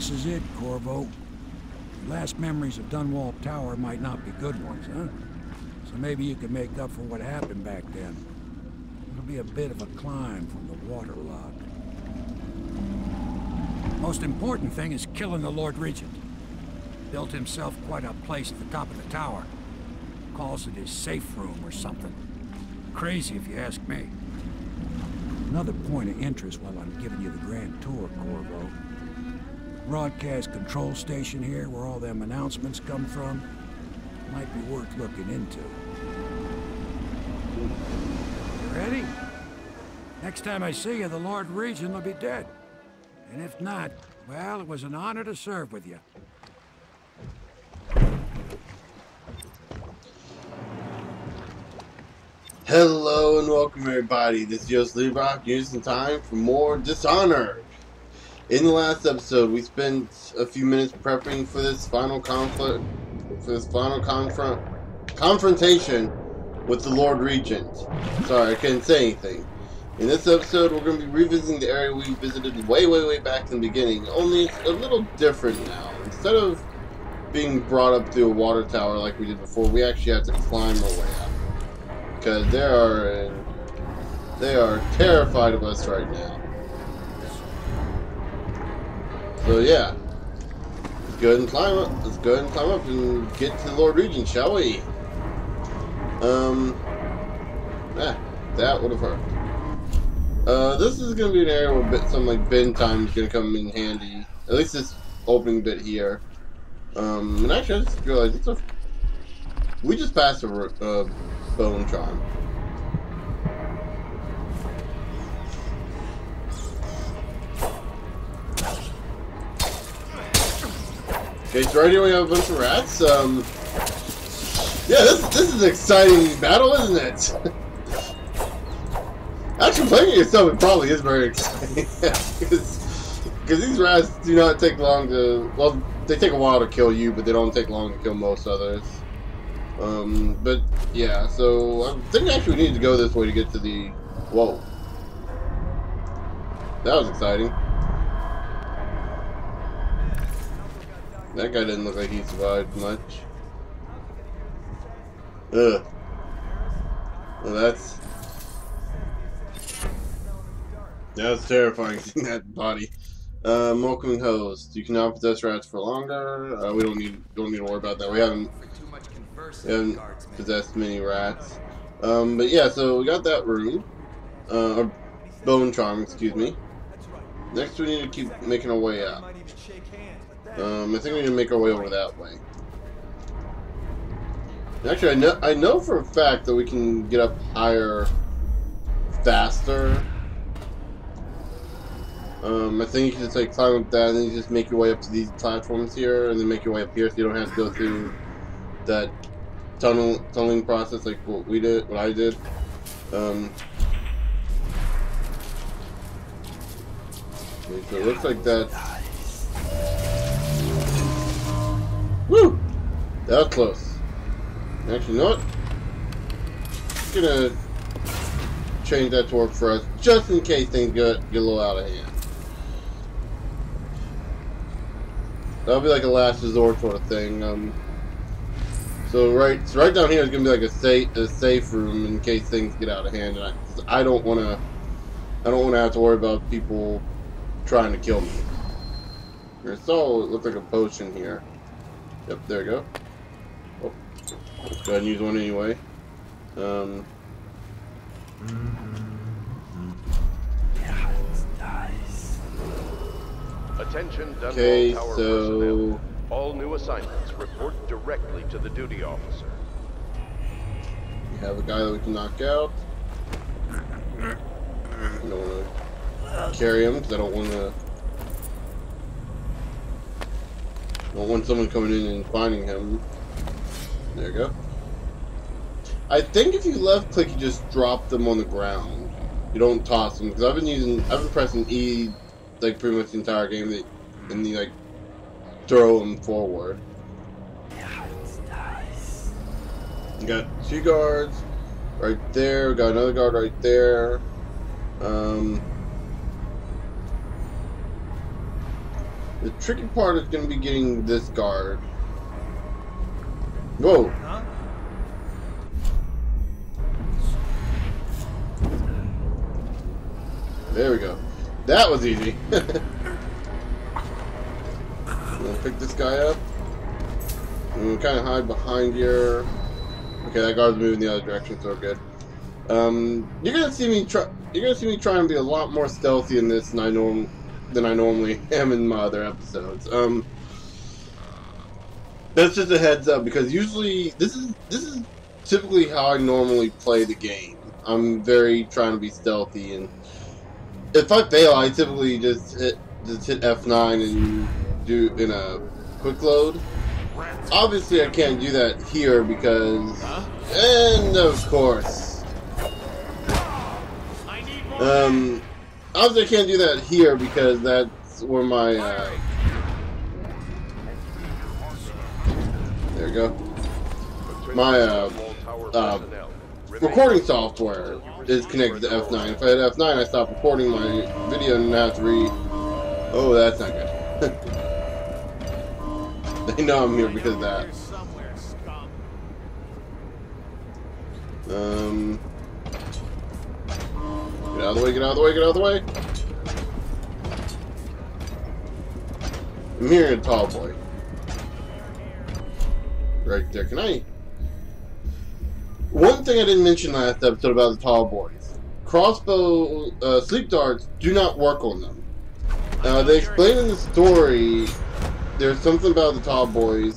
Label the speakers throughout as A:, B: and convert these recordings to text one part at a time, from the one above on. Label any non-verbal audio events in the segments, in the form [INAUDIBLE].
A: this is it, Corvo. Your last memories of Dunwall Tower might not be good ones, huh? So maybe you can make up for what happened back then. It'll be a bit of a climb from the water waterlogged. Most important thing is killing the Lord Regent. Built himself quite a place at the top of the tower. Calls it his safe room or something. Crazy if you ask me. Another point of interest while I'm giving you the grand tour, Corvo. Broadcast control station here where all them announcements come from. Might be worth looking into. You ready? Next time I see you, the Lord Regent will be dead. And if not, well, it was an honor to serve with you.
B: Hello and welcome everybody. This is Yost Leibrock using time for more Dishonored. In the last episode, we spent a few minutes prepping for this final conflict, for this final confront, confrontation with the Lord Regent. Sorry, I couldn't say anything. In this episode, we're going to be revisiting the area we visited way, way, way back in the beginning. Only it's a little different now. Instead of being brought up through a water tower like we did before, we actually have to climb our way up because they are they are terrified of us right now. So yeah, let's go ahead and climb up. Let's go ahead and climb up and get to the Lord Regent, shall we? Um, yeah, that would have hurt. Uh, this is gonna be an area where bit, something like bend time is gonna come in handy. At least this opening bit here. Um, and actually, I just realized it's a. We just passed a uh, bone charm. Okay, so right here we have a bunch of rats. Um, yeah, this, this is an exciting battle, isn't it? [LAUGHS] Actually, playing it yourself, it probably is very exciting. [LAUGHS] Because these rats do not take long to... Well, they take a while to kill you, but they don't take long to kill most others. Um, but yeah, so I think actually we need to go this way to get to the. Whoa. That was exciting. That guy didn't look like he survived much. Ugh. Well, that's. That's terrifying seeing [LAUGHS] that body. Uh, host. You cannot possess rats for longer. Uh, we don't need don't need to worry about that. We haven't and possessed many rats. Um, but yeah, so we got that room. Uh, bone charm, excuse me. Next, we need to keep making our way out. Um, I think we need to make our way over that way. Actually, I know I know for a fact that we can get up higher faster. Um, I think you can just like climb up that, and then you just make your way up to these platforms here, and then make your way up here, so you don't have to go through that tunnel tunneling process like what we did, what I did. Um, okay, so it looks like that. Woo! That was close. Actually, you know what? I'm gonna change that to work for us, just in case things get, get a little out of hand. That'll be like a last resort sort of thing. Um, so right, so right down here is gonna be like a safe, a safe room in case things get out of hand. And I, I don't want to, I don't want to have to worry about people trying to kill me. Saw it looked like a potion here. Yep, there you go. Oh, let's go ahead and use one anyway. Um.
C: Attention, Dunwall
B: Okay,
C: Tower
B: so
C: personnel. All new assignments report directly to the duty officer.
B: we have a guy that we can knock out. I don't want to carry him because I don't want to. I don't want someone coming in and finding him. There you go. I think if you left click, you just drop them on the ground. You don't toss them because I've been using, I've been pressing E like pretty much the entire game, and you like throw them forward. You got two guards right there. We got another guard right there. Um, The tricky part is going to be getting this guard. Whoa. There we go. That was easy. [LAUGHS] Pick this guy up. And kind of hide behind here. Okay, that guard's moving the other direction, so we're good. Um, you're gonna see me try. You're gonna see me try and be a lot more stealthy in this than I norm than I normally am in my other episodes. Um, that's just a heads up because usually this is this is typically how I normally play the game. I'm very trying to be stealthy, and if I fail, I typically just hit just hit F9 and do in a quick load. Obviously, I can't do that here because, and of course, um, obviously I can't do that here because that's where my uh, there we go. My, uh, uh, recording software is connected to F9. If I hit F9, I stop recording my video and have to re. Oh, that's not good. [LAUGHS] they know I'm here because of that. Um, out of the way, get out of the way, get out of the way. I'm hearing a tall boy. Right there. Can I? One thing I didn't mention last episode about the tall boys. Crossbow, uh, sleep darts do not work on them. Uh, they explain in the story there's something about the tall boys.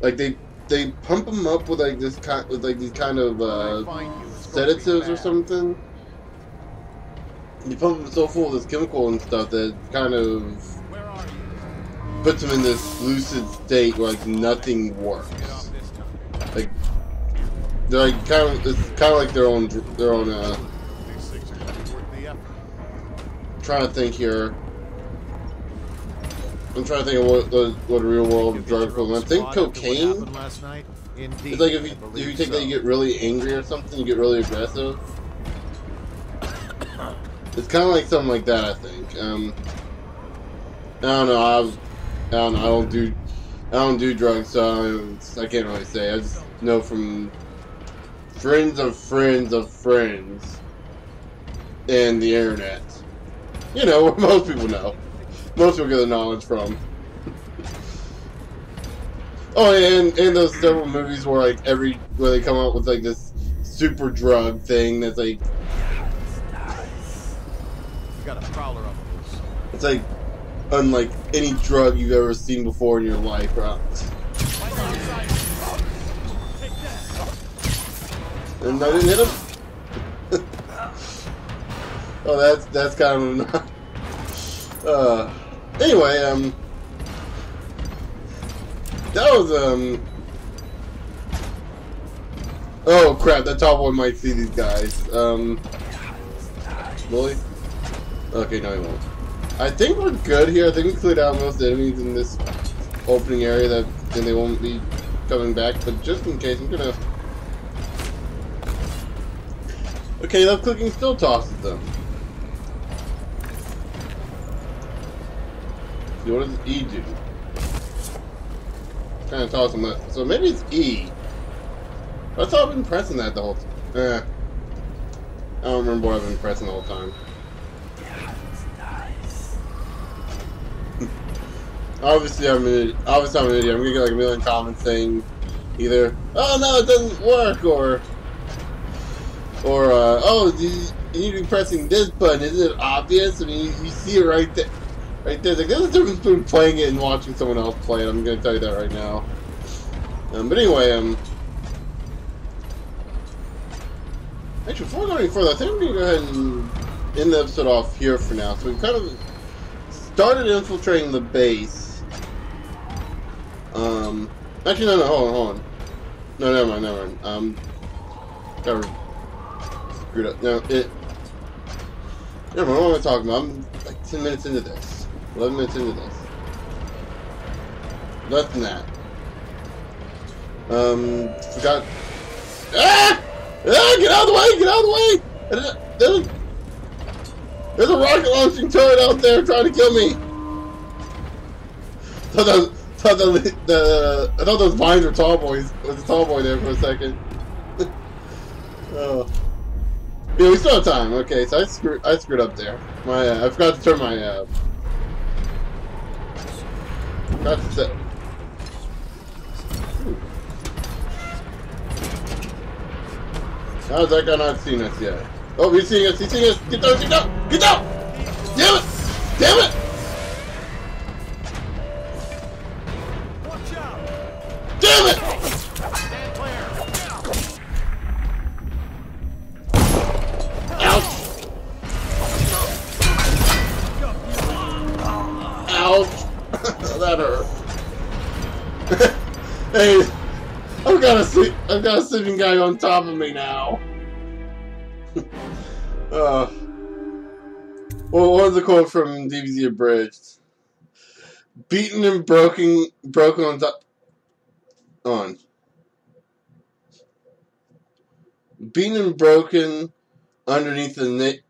B: Like they they pump them up with like this kind with like these kind of uh, sedatives or something. You pump them so full of this chemical and stuff that kind of puts them in this lucid state where like nothing works. Like they're like kind of it's kind of like their own their own. Uh,
D: the
B: trying to think here. I'm trying to think of what what, what a real world drug equivalent. I think cocaine.
D: Last night? Indeed,
B: It's like if you if you take that, you get really angry or something. You get really aggressive. It's kind of like something like that, I think. Um, I don't know. I, I don't know. I don't do I don't do drugs, so I, I can't really say. I just know from friends of friends of friends and the internet. You know, [LAUGHS] most people know. Most people get the knowledge from. [LAUGHS] Oh, and and those several movies where like every where they come out with like this super drug thing that's like it's like unlike any drug you've ever seen before in your life, right? And I didn't hit him. [LAUGHS] oh, that's that's kind of [LAUGHS] uh. Anyway, um, that was um. Oh crap! That top one might see these guys. Um, Bully. Okay, no, he won't. I think we're good here. I think we cleared out most enemies in this opening area that then they won't be coming back. But just in case, I'm gonna. Okay, left clicking still tosses them. See, what does E do? Kind of toss them up. So maybe it's E. I thought I've been pressing that the whole time. Eh. I don't remember what I've been pressing the whole time. Obviously, I'm an. Obviously, I'm an idiot. I'm gonna get like a million comments saying either, "Oh no, it doesn't work," or, or, uh, "Oh, you, you need to be pressing this button. Isn't it obvious?" I mean, you, you see it right there. Right there. Like, there's a difference between playing it and watching someone else play it. I'm gonna tell you that right now. Um, but anyway, um, actually, before we go any further, I think I'm gonna go ahead and end the episode off here for now. So we've kind of started infiltrating the base. Um, actually, no, no, hold on, hold on. No, never mind, never mind. Um, got screwed up. No, it. Never mind. What am I talking about? I'm like ten minutes into this. Eleven minutes into this. Less than that. Um, forgot. Ah! Ah! Get out of the way! Get out of the way! There's a, there's a rocket launching turret out there trying to kill me. thought that, the, the I thought those vines were tall boys. Was a tall boy there for a second. [LAUGHS] oh. Yeah, we still have time. Okay, so I screwed I screwed up there. My uh, I forgot to turn my uh. Forgot to set. How's that guy not seen us yet? Oh, he's seeing us. He's seeing us. Get down! Get down! Get down! Damn it! Damn it! Hey, I've got a sleep. I've got a sleeping guy on top of me now. [LAUGHS] uh, well, what was the quote from DBZ Abridged? Beaten and broken, broken on top. On. Beaten and broken underneath a na-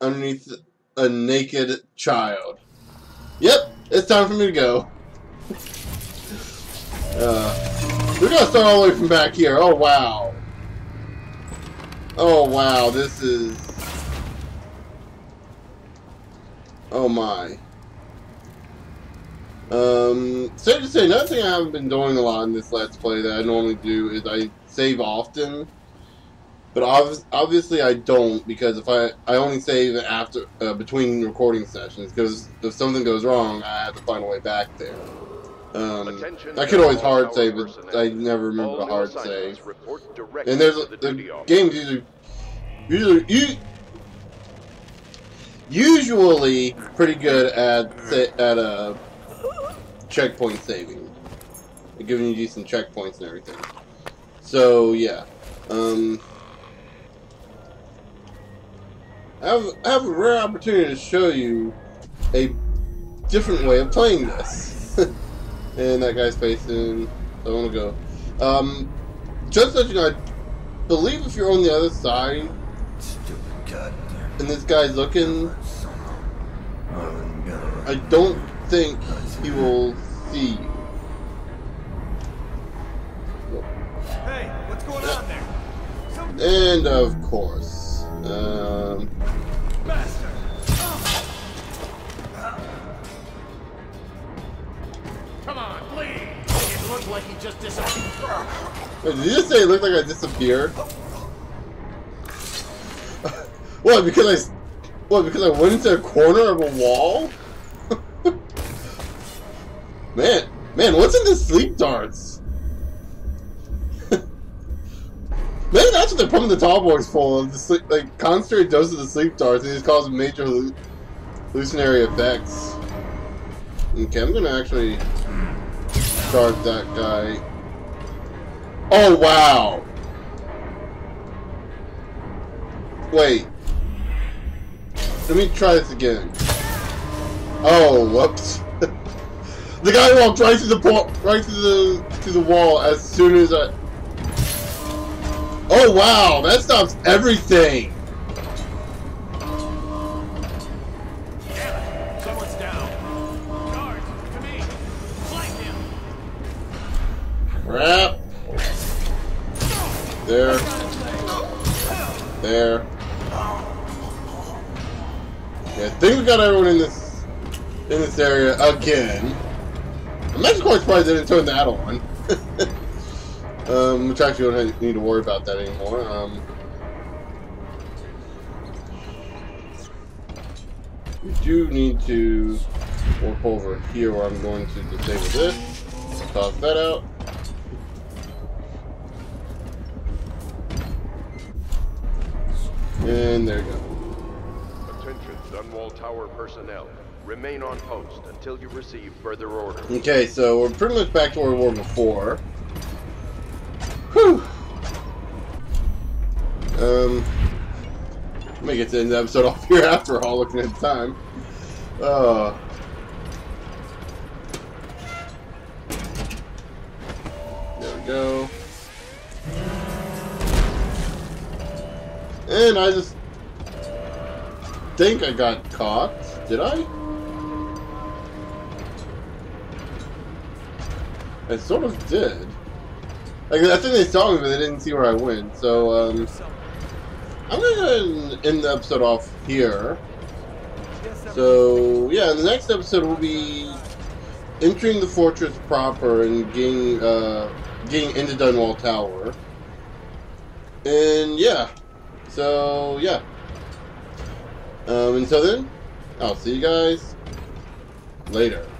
B: underneath a naked child. Yep, it's time for me to go. Uh, we're gonna start all the way from back here. Oh wow. Oh wow, this is. Oh my. Um, safe to say, another thing I haven't been doing a lot in this Let's Play that I normally do is I save often. But obvi- obviously I don't because if I I only save after uh, between recording sessions because if something goes wrong I have to find a way back there. Um, I could always hard save, but. I never remember to hard save. And there's
C: the
B: the games usually usually you usually pretty good at at uh, checkpoint saving, giving you decent checkpoints and everything. So yeah, um, I have I have a rare opportunity to show you a different way of playing this. And that guy's facing. I want to go. Um, just so you know, I believe if you're on the other side and this guy's looking, I don't think he will see you.
D: Hey, what's going on there?
B: And of course, um,
D: bastard! Like he just disappeared.
B: wait, did you just say it looked like I disappeared? [LAUGHS] what? Because I, what? Because I went into a corner of a wall? [LAUGHS] man, man, what's in the sleep darts? Maybe that's what they're pumping the tall boys full of. The sleep, like concentrated dose of the sleep darts, and it causes major hallu- hallucinatory effects. Okay, I'm gonna actually charge that guy. Oh wow! Wait. Let me try this again. Oh, whoops. [LAUGHS] the guy walked right through the right the to the wall as soon as I. Oh wow, that stops everything. There. Yeah, I think we got everyone in this in this area again. I'm actually quite surprised they didn't turn that on. [LAUGHS] um, which actually don't need to worry about that anymore. Um, we do need to work over here where I'm going to disable this. Toss that out. And there you go.
C: Attention, Dunwall Tower personnel. Remain on post until you receive further orders.
B: Okay, so we're pretty much back to where we were before. Whew. Um, let me get to end of the episode [LAUGHS] off here after all, looking at the time. Uh, there we go. And I just think I got caught. Did I? I sort of did. Like, I think they saw me, but they didn't see where I went. So, um, I'm gonna end the episode off here. So, yeah, the next episode we'll be entering the fortress proper and getting, uh, getting into Dunwall Tower. And, yeah. So, yeah. Um, until then, I'll see you guys later.